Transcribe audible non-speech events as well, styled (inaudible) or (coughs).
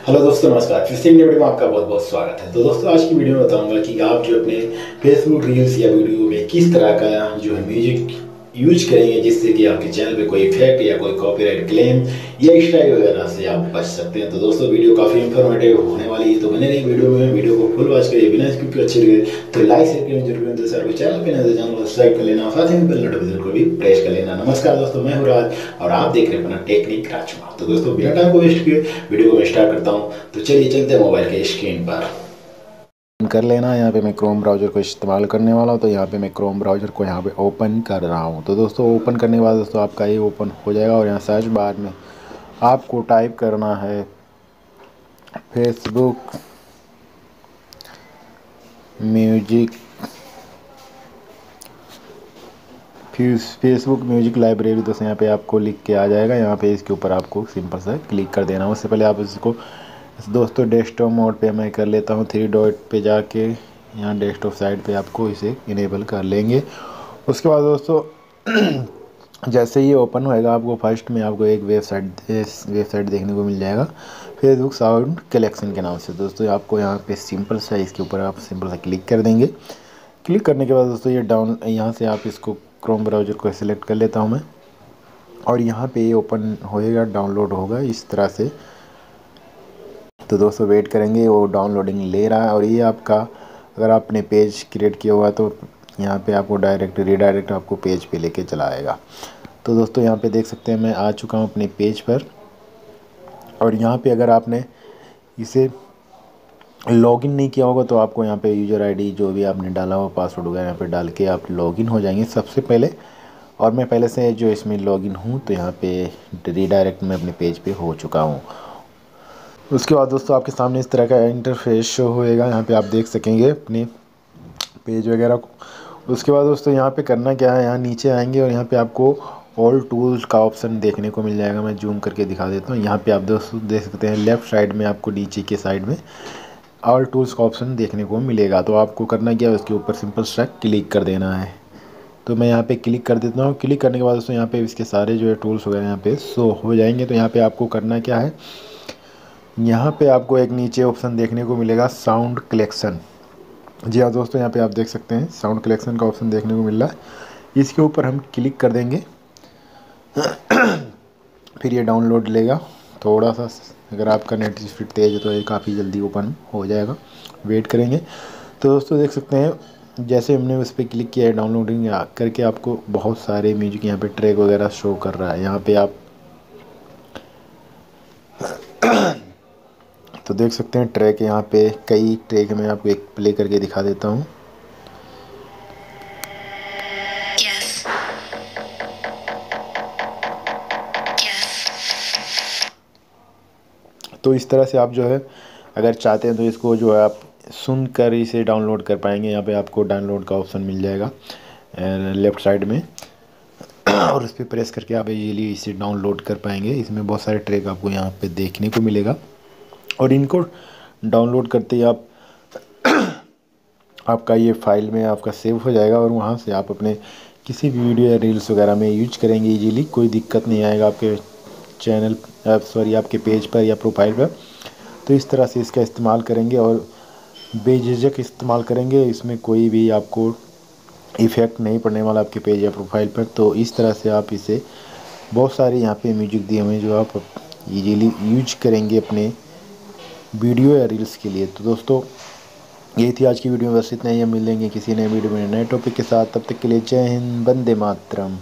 Hello दोस्तों, नमस्कार। फिर से वीडियो में आपका बहुत बहुत स्वागत है। तो दोस्तों, आज की वीडियो में बताऊँगा कि आप जो अपने फेसबुक रील्स या वीडियो में किस तरह का जो है म्यूज़िक यूज़ करेंगे जिससे कि आपके चैनल पे कोई इफ़ेक्ट या कोई कॉपीराइट क्लेम या स्ट्राइक वगैरह से आप बच सकते हैं। तो दोस्तों वीडियो काफ़ी इंफॉर्मेटिव होने वाली है। तो बने रही वीडियो में। वीडियो को फुल वॉच करिए, बिना स्किप अच्छी लगे तो लाइक शेयर करें ज़रूर करें। तो सर चैनल पे नज़र को सब्सक्राइब कर लेना। साथ ही बेल नोटिफिकेशन को भी प्रेस कर लेना। नमस्कार दोस्तों, मैं हूँ राज और आप देख रहे हैं अपना टेक्निक राजकुमार। तो दोस्तों, बिना टाइम को वेस्ट किए वीडियो को मैं स्टार्ट करता हूँ। तो चलिए चलते हैं मोबाइल के स्क्रीन पर। कर लेना। यहाँ पे मैं क्रोम ब्राउज़र को इस्तेमाल करने वाला हूँ तो यहाँ पे मैं क्रोम ब्राउज़र को यहाँ पे ओपन कर रहा हूँ। तो दोस्तों ओपन करने के दोस्तों, आपका ये ओपन हो जाएगा और यहाँ सर्च बार में आपको टाइप करना है Facebook music Facebook music library दोस्तों, यहाँ पे आपको लिख के आ जाएगा। यहाँ पे इसके ऊपर आपको सिंपल सा क्लिक कर देना उससे पहले आप इसको दोस्तों डेस्कटॉप मोड पे मैं कर लेता हूँ थ्री डॉट पे जाके। यहाँ डेस्कटॉप साइड पे आपको इसे इनेबल कर लेंगे। उसके बाद दोस्तों, (clears throat) जैसे ये ओपन होएगा, आपको फ़र्स्ट में आपको एक वेबसाइट वेबसाइट देखने को मिल जाएगा। फेसबुक साउंड कलेक्शन के नाम से। दोस्तों आपको यहाँ पे सिंपल सा इसके ऊपर आप सिंपल सा क्लिक कर देंगे। क्लिक करने के बाद दोस्तों, ये डाउन यहाँ से आप इसको क्रोम ब्राउज़र को सिलेक्ट कर लेता हूँ मैं। और यहाँ पे ये ओपन होएगा डाउनलोड होगा, इस तरह से। तो दोस्तों वेट करेंगे, वो डाउनलोडिंग ले रहा है और ये आपका, अगर आपने पेज क्रिएट किया हुआ तो यहाँ पे आपको डायरेक्ट रीडायरेक्ट आपको पेज पे लेके चला आएगा। तो दोस्तों यहाँ पे देख सकते हैं, मैं आ चुका हूँ अपने पेज पर। और यहाँ पे अगर आपने इसे लॉगिन नहीं किया होगा तो आपको यहाँ पे यूज़र आईडी जो भी आपने डाला हुआ पासवर्ड वगैरह यहाँ पे डाल के आप लॉगिन हो जाएँगे सबसे पहले। और मैं पहले से जो इसमें लॉगिन हूँ तो यहाँ पे रीडायरेक्ट मैं अपने पेज पे हो चुका हूँ। उसके बाद दोस्तों आपके सामने इस तरह का इंटरफेस शो होएगा, यहाँ पे आप देख सकेंगे अपने पेज वगैरह को। उसके बाद दोस्तों यहाँ पे करना क्या है, यहाँ नीचे आएँगे और यहाँ पे आपको ऑल टूल्स का ऑप्शन देखने को मिल जाएगा। मैं जूम करके दिखा देता हूँ। यहाँ पे आप दोस्तों देख सकते हैं लेफ़्ट साइड में आपको नीचे के साइड में ऑल टूल्स का ऑप्शन देखने को मिलेगा। तो आपको करना क्या है, उसके ऊपर सिंपल स्ट्रैक क्लिक कर देना है। तो मैं यहाँ पे क्लिक कर देता हूँ। क्लिक करने के बाद दोस्तों यहाँ पे इसके सारे जो है टूल्स वगैरह यहाँ पे शो हो जाएँगे। तो यहाँ पे आपको करना क्या है यहाँ पे आपको एक नीचे ऑप्शन देखने को मिलेगा साउंड कलेक्शन जी हाँ दोस्तों, यहाँ पे आप देख सकते हैं साउंड कलेक्शन का ऑप्शन देखने को मिल रहा है। इसके ऊपर हम क्लिक कर देंगे। (clears throat) फिर ये डाउनलोड लेगा। थोड़ा सा अगर आपका नेट स्पीड तेज़ है तो ये काफ़ी जल्दी ओपन हो जाएगा। वेट करेंगे। तो दोस्तों, देख सकते हैं, जैसे हमने उस पर क्लिक किया है डाउनलोडिंग करके आपको बहुत सारे म्यूज़िक यहाँ पे ट्रैक वगैरह शो कर रहा है। यहाँ पे आप (clears throat) तो देख सकते हैं ट्रैक यहाँ पे कई ट्रैक मैं आपको एक प्ले करके दिखा देता हूँ। तो इस तरह से आप जो है अगर चाहते हैं तो इसको जो है आप सुन कर इसे डाउनलोड कर पाएँगे। यहाँ पे आपको डाउनलोड का ऑप्शन मिल जाएगा लेफ़्ट साइड में। और उस पर प्रेस करके आप इजीली इसे डाउनलोड कर पाएँगे। इसमें बहुत सारे ट्रैक आपको यहाँ पे देखने को मिलेगा। और इनको डाउनलोड करते ही आप, (coughs) आपका ये फ़ाइल में आपका सेव हो जाएगा और वहाँ से आप अपने किसी भी वीडियो या रील्स वगैरह में यूज़ करेंगे इजीली, कोई दिक्कत नहीं आएगा आपके चैनल सॉरी, आपके पेज पर या प्रोफ़ाइल पर। तो इस तरह से इसका इस्तेमाल करेंगे और बेझिझक इस्तेमाल करेंगे, इसमें कोई भी आपको इफ़ेक्ट नहीं पड़ने वाला आपके पेज या प्रोफ़ाइल पर। तो इस तरह से आप इसे बहुत सारे यहाँ पे म्यूज़िक दिए हुए हैं जो आप इजीली यूज़ करेंगे अपने वीडियो या रील्स के लिए। तो दोस्तों, यही थी आज की वीडियो। में बस इतना ही, हम मिलेंगे किसी नए वीडियो में नए टॉपिक के साथ। तब तक के लिए जय हिंद, वंदे मातरम।